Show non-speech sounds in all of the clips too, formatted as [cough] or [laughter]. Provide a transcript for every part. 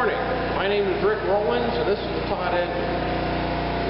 morning. My name is Rick Rowlands, and this is the Tod engine.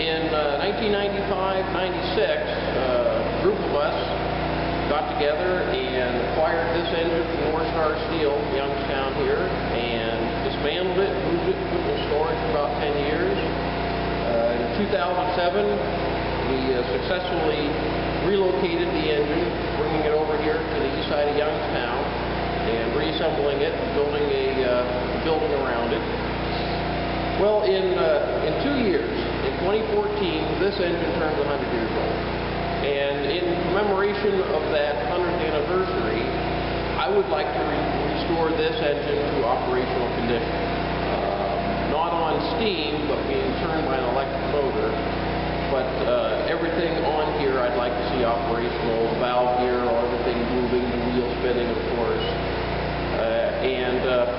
In uh, 1995-96, uh, a group of us got together and acquired this engine from North Star Steel, Youngstown here, and dismantled it, moved it, put it in storage for about 10 years. Uh, in 2007, we uh, successfully relocated the engine, bringing it over here to the east side of Youngstown and reassembling it and building a uh, building around it. Well, in uh, in two years, in 2014, this engine turns 100 years old, and in commemoration of that 100th anniversary, I would like to re restore this engine to operational condition. Uh, not on steam, but being turned by an electric motor. But uh, everything on here I'd like to see operational, the valve gear, everything moving, the wheel spinning, of course. Uh, and uh,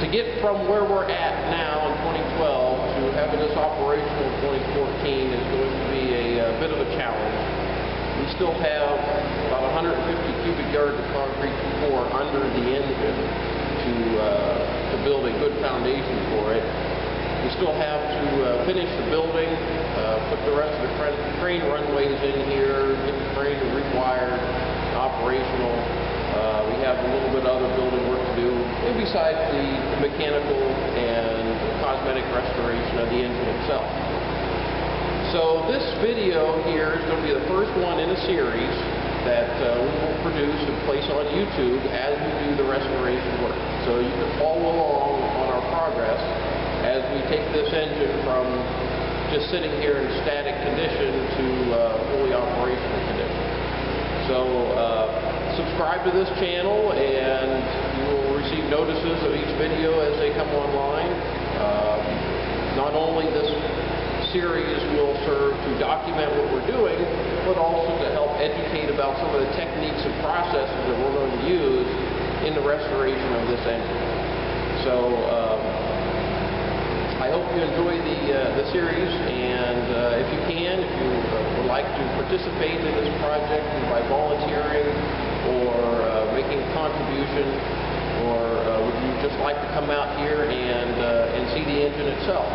to get from where we're at now in 2012 to having this operational in 2014 is going to be a, a bit of a challenge. We still have about 150 cubic yards of concrete to pour under the engine to, uh, to build a good foundation for it. We still have to uh, finish the building, uh, put the rest of the crane runways in here, get the crane rewired, operational. Uh, we have a little bit of other building work to do, besides the mechanical and cosmetic restoration of the engine itself. So this video here is going to be the first one in a series that uh, we will produce and place on YouTube as we do the restoration work. So you can follow along on our progress as we take this engine from just sitting here in static condition to uh, fully operational condition. So uh, subscribe to this channel and you will receive notices of each video as they come online. Uh, not only this series will serve to document what we're doing, but also to help educate about some of the techniques and processes that we're going to use in the restoration of this engine. So um, I hope you enjoy the, uh, the series, and uh, if you can, if you uh, would like to participate in this project by volunteering or uh, making a contribution, or uh, would you just like to come out here and, uh, and see the engine itself,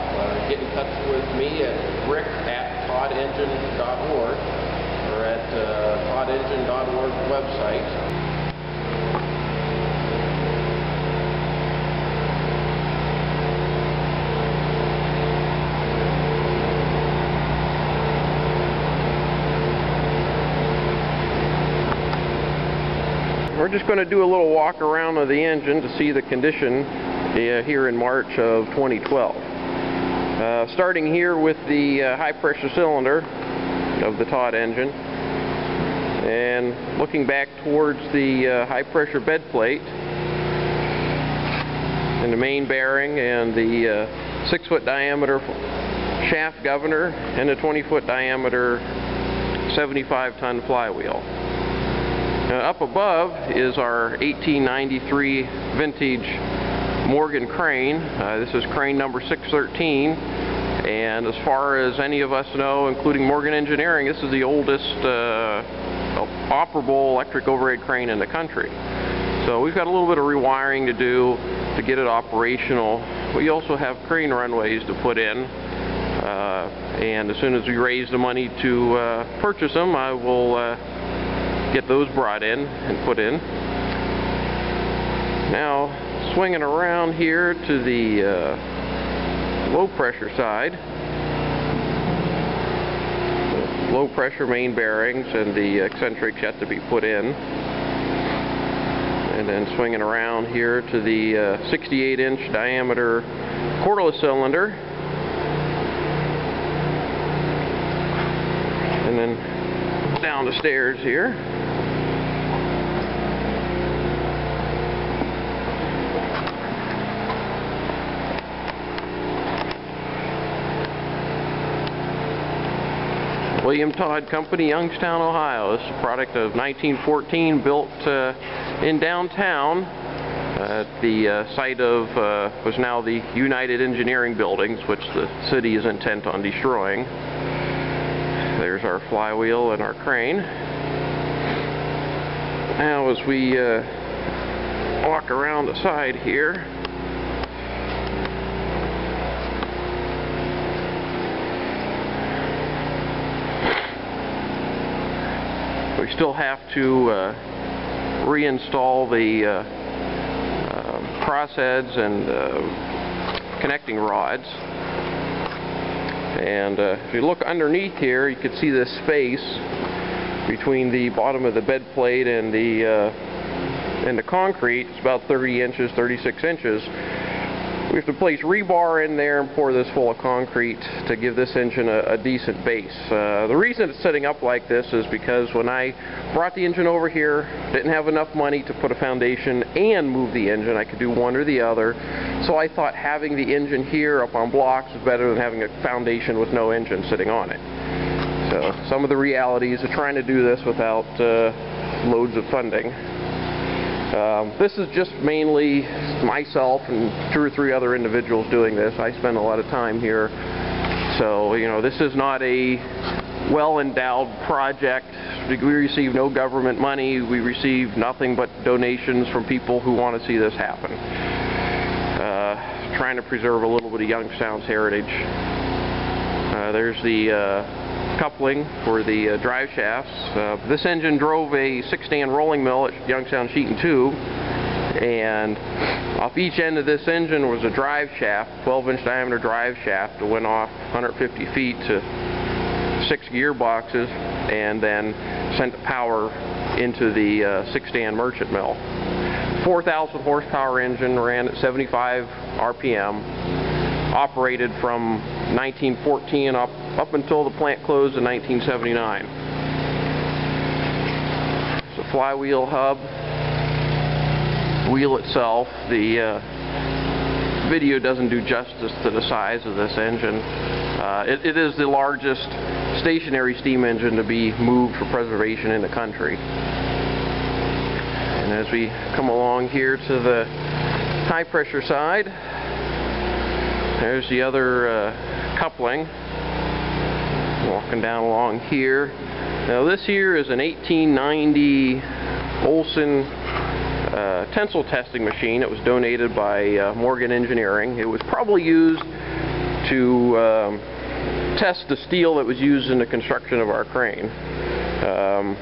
get in touch with me at rick at todengine.org or at todengine.org website. We're just going to do a little walk around of the engine to see the condition uh, here in March of 2012. Uh, starting here with the uh, high pressure cylinder of the Tod engine and looking back towards the uh, high pressure bed plate and the main bearing and the uh, 6 foot diameter shaft governor and the 20 foot diameter 75 ton flywheel. Uh, up above is our 1893 vintage Morgan crane. Uh, this is crane number 613 and as far as any of us know, including Morgan Engineering, this is the oldest uh, operable electric overhead crane in the country. So we've got a little bit of rewiring to do to get it operational. We also have crane runways to put in. Uh, and as soon as we raise the money to uh, purchase them, I will uh, get those brought in and put in. Now, swinging around here to the uh, low pressure side, low pressure main bearings and the eccentrics yet to be put in. And then swinging around here to the uh, 68 inch diameter Corliss cylinder. And then down the stairs here. William Tod Company, Youngstown, Ohio. This is a product of 1914, built uh, in downtown at the uh, site of uh, was now the United Engineering Buildings, which the city is intent on destroying. There's our flywheel and our crane. Now as we uh, walk around the side here, we still have to uh, reinstall the uh, uh, crossheads and uh, connecting rods. And uh, if you look underneath here, you can see this space between the bottom of the bed plate and the uh, and the concrete. It's about 30 inches, 36 inches. We have to place rebar in there and pour this full of concrete to give this engine a, a decent base. Uh, the reason it's setting up like this is because when I brought the engine over here, didn't have enough money to put a foundation and move the engine. I could do one or the other. So I thought having the engine here up on blocks is better than having a foundation with no engine sitting on it. So some of the realities of trying to do this without uh, loads of funding. Um, this is just mainly myself and two or three other individuals doing this. I spend a lot of time here. So, you know, this is not a well-endowed project. We receive no government money. We receive nothing but donations from people who want to see this happen. Uh, trying to preserve a little bit of Youngstown's heritage. Uh, there's the uh, coupling for the uh, drive shafts. Uh, this engine drove a six-stand rolling mill at Youngstown Sheet and Tube and off each end of this engine was a drive shaft, 12-inch diameter drive shaft that went off 150 feet to six gearboxes and then sent power into the uh, six-stand merchant mill. 4,000 horsepower engine ran at 75 RPM, operated from 1914 up up until the plant closed in 1979. It's a flywheel hub. Wheel itself, the uh, video doesn't do justice to the size of this engine. Uh, it, it is the largest stationary steam engine to be moved for preservation in the country. And as we come along here to the high pressure side, there's the other uh, coupling walking down along here. Now this here is an 1890 Olsen uh, tensile testing machine. It was donated by uh, Morgan Engineering. It was probably used to um, test the steel that was used in the construction of our crane. Um,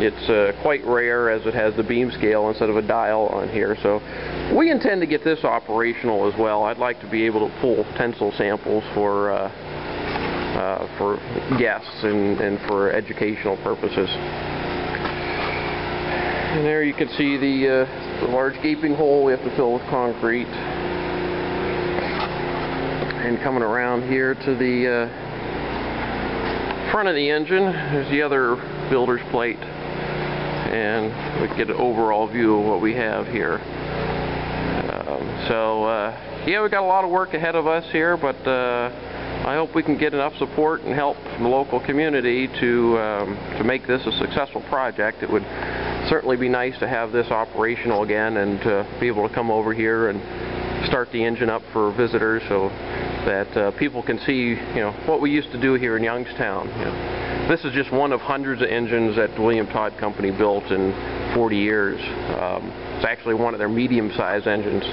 it's uh, quite rare as it has the beam scale instead of a dial on here. So we intend to get this operational as well. I'd like to be able to pull tensile samples for uh, uh, for guests and, and for educational purposes. And there you can see the, uh, the large gaping hole we have to fill with concrete. And coming around here to the uh, front of the engine, there's the other builder's plate. And we get an overall view of what we have here. Um, so, uh, yeah, we got a lot of work ahead of us here, but uh, I hope we can get enough support and help from the local community to um, to make this a successful project. It would certainly be nice to have this operational again and to be able to come over here and start the engine up for visitors so that uh, people can see you know what we used to do here in Youngstown. You know, this is just one of hundreds of engines that the William Tod Company built in 40 years. Um, it's actually one of their medium-sized engines.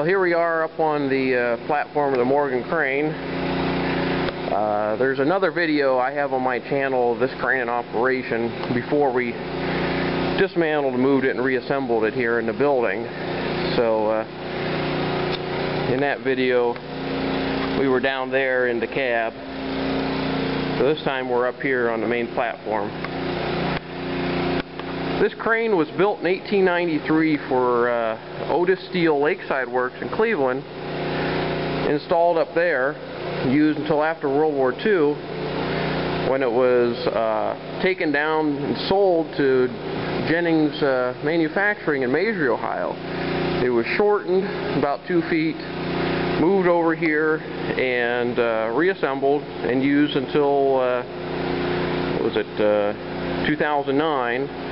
Well, here we are up on the uh, platform of the Morgan crane. Uh, there's another video I have on my channel of this crane in operation before we dismantled, moved it, and reassembled it here in the building. So, uh, in that video, we were down there in the cab. So this time we're up here on the main platform. This crane was built in 1893 for uh, Otis Steel Lakeside Works in Cleveland, installed up there, used until after World War II, when it was uh, taken down and sold to Jennings uh, Manufacturing in Maysville, Ohio. It was shortened about two feet, moved over here, and uh, reassembled and used until, uh, was it, uh, 2009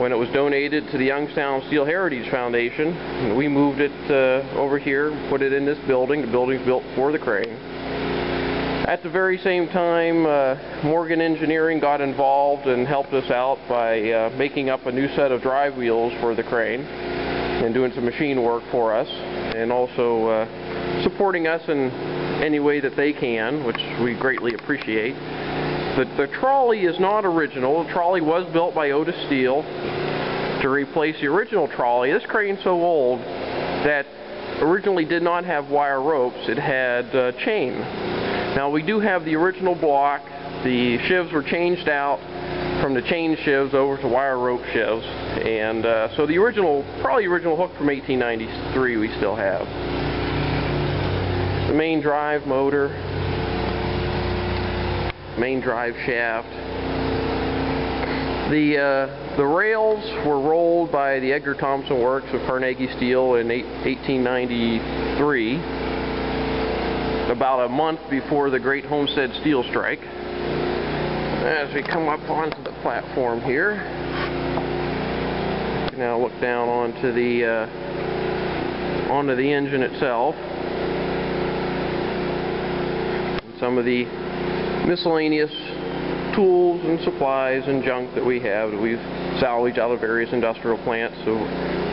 when it was donated to the Youngstown Steel Heritage Foundation. We moved it uh, over here, put it in this building. The building's built for the crane. At the very same time, uh, Morgan Engineering got involved and helped us out by uh, making up a new set of drive wheels for the crane. and doing some machine work for us, and also uh, supporting us in any way that they can, which we greatly appreciate. The, the trolley is not original. The trolley was built by Otis Steel to replace the original trolley. This crane's so old that originally did not have wire ropes. It had uh, chain. Now we do have the original block. The sheaves were changed out from the chain sheaves over to wire rope sheaves. And uh, so the original, probably original hook from 1893 we still have. The main drive motor, main drive shaft. The uh, the rails were rolled by the Edgar Thomson Works of Carnegie Steel in 1893, about a month before the Great Homestead Steel Strike. As we come up onto the platform here, now look down onto the uh, onto the engine itself. Some of the miscellaneous tools and supplies and junk that we have that we've salvaged out of various industrial plants so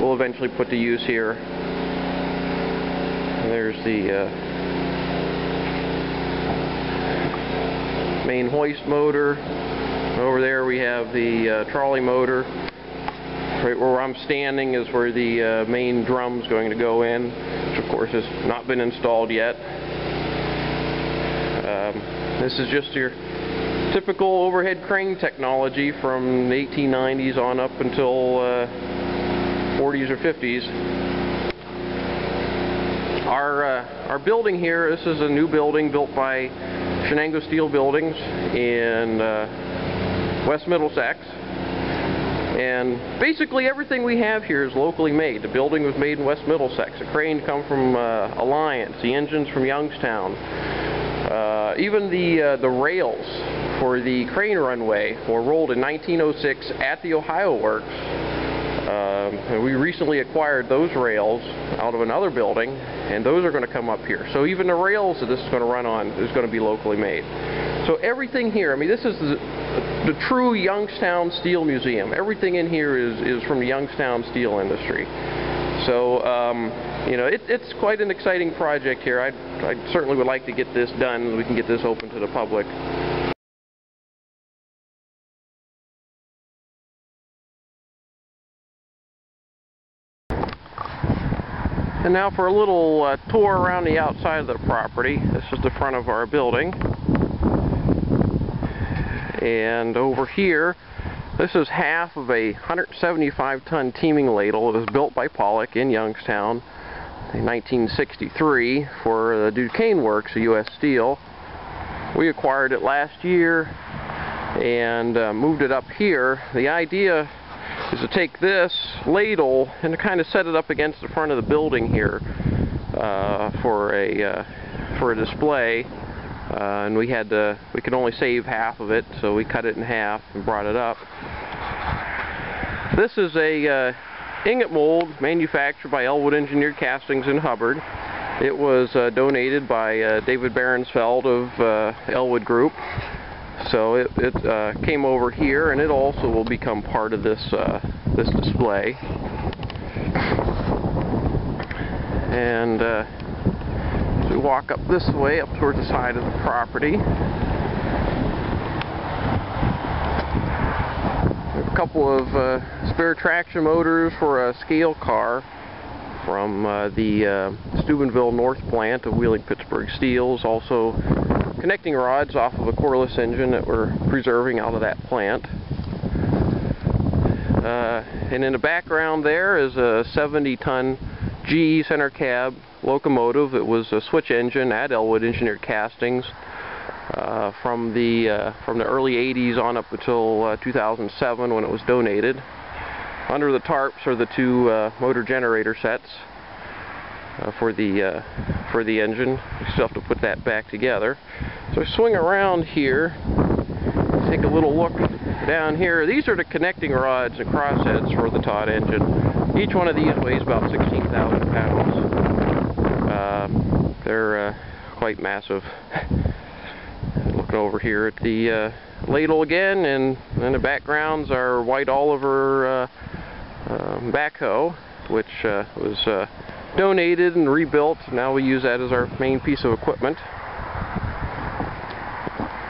we'll eventually put to use here. There's the uh, main hoist motor. Over there we have the uh, trolley motor. Right where I'm standing is where the uh, main drum's going to go in, which of course has not been installed yet. Um, this is just your typical overhead crane technology from the 1890s on up until uh, 40s or 50s. Our uh, our building here, this is a new building built by Shenango Steel Buildings in uh, West Middlesex. And basically everything we have here is locally made. The building was made in West Middlesex. The crane come from uh, Alliance. The engine's from Youngstown. Uh, even the uh, the rails for the crane runway were rolled in 1906 at the Ohio Works. Um, we recently acquired those rails out of another building, and those are going to come up here. So even the rails that this is going to run on is going to be locally made. So everything here, I mean, this is the, the true Youngstown Steel Museum. Everything in here is, is from the Youngstown steel industry. So, um, you know, it, it's quite an exciting project here. I, I certainly would like to get this done. We can get this open to the public. And now for a little uh, tour around the outside of the property. This is the front of our building. And over here, this is half of a 175 ton teaming ladle. It was built by Pollock in Youngstown in 1963 for the Duquesne Works of U.S. Steel. We acquired it last year and uh, moved it up here. The idea is to take this ladle and to kind of set it up against the front of the building here uh, for a uh, for a display. Uh, and we had to we could only save half of it, so we cut it in half and brought it up. This is a uh, ingot mold manufactured by Ellwood Engineered Castings in Hubbard. It was uh, donated by uh, David Bairnsfeld of Ellwood Group. So it, it uh, came over here and it also will become part of this, uh, this display. And uh, as we walk up this way, up towards the side of the property, a couple of uh, spare traction motors for a scale car from uh, the uh, Steubenville North plant of Wheeling Pittsburgh Steels. Also connecting rods off of a Corliss engine that we're preserving out of that plant. Uh, and in the background there is a 70 ton GE center cab locomotive. It was a switch engine at Ellwood Engineered Castings uh, from the uh, from the early 80s on up until uh, 2007 when it was donated. Under the tarps are the two uh, motor generator sets uh, for the for the engine. We still have to put that back together. So swing around here, take a little look down here. These are the connecting rods and crossheads for the Tod engine. Each one of these weighs about 16,000 pounds. They're quite massive. [laughs] Looking over here at the uh, ladle again, and in the backgrounds our White Oliver uh, um, backhoe which uh, was uh, donated and rebuilt. Now we use that as our main piece of equipment.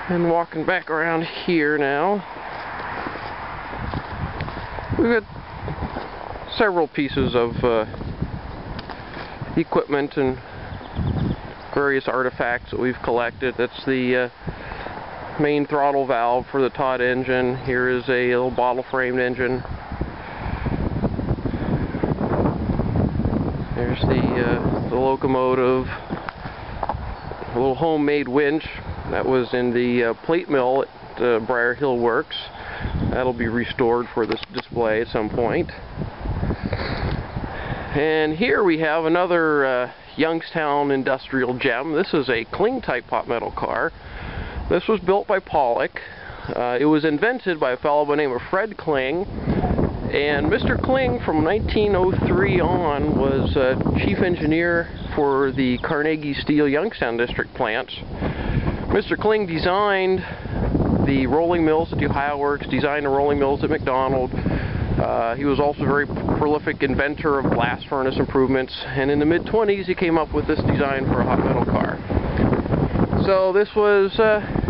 And walking back around here now, we've got several pieces of uh, equipment and various artifacts that we've collected. That's the uh, main throttle valve for the Tod engine. Here is a little bottle framed engine. There's the, uh, the locomotive, a little homemade winch that was in the uh, plate mill at uh, Brier Hill Works. That'll be restored for this display at some point. And here we have another uh, Youngstown industrial gem. This is a Kling type pot metal car. This was built by Pollock. Uh, it was invented by a fellow by the name of Fred Kling. And Mr. Kling from 1903 on was uh, chief engineer for the Carnegie Steel Youngstown District plants. Mr. Kling designed the rolling mills at the Ohio Works, designed the rolling mills at McDonald. Uh, he was also a very prolific inventor of blast furnace improvements, and in the mid-20s he came up with this design for a hot metal car. So this was uh,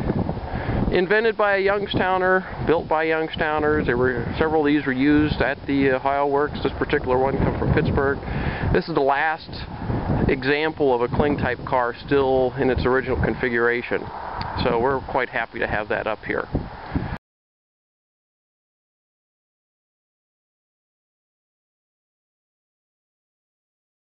invented by a Youngstowner, built by Youngstowners. There were several of these were used at the Ohio Works. This particular one comes from Pittsburgh. This is the last example of a Kling type car still in its original configuration. So we're quite happy to have that up here.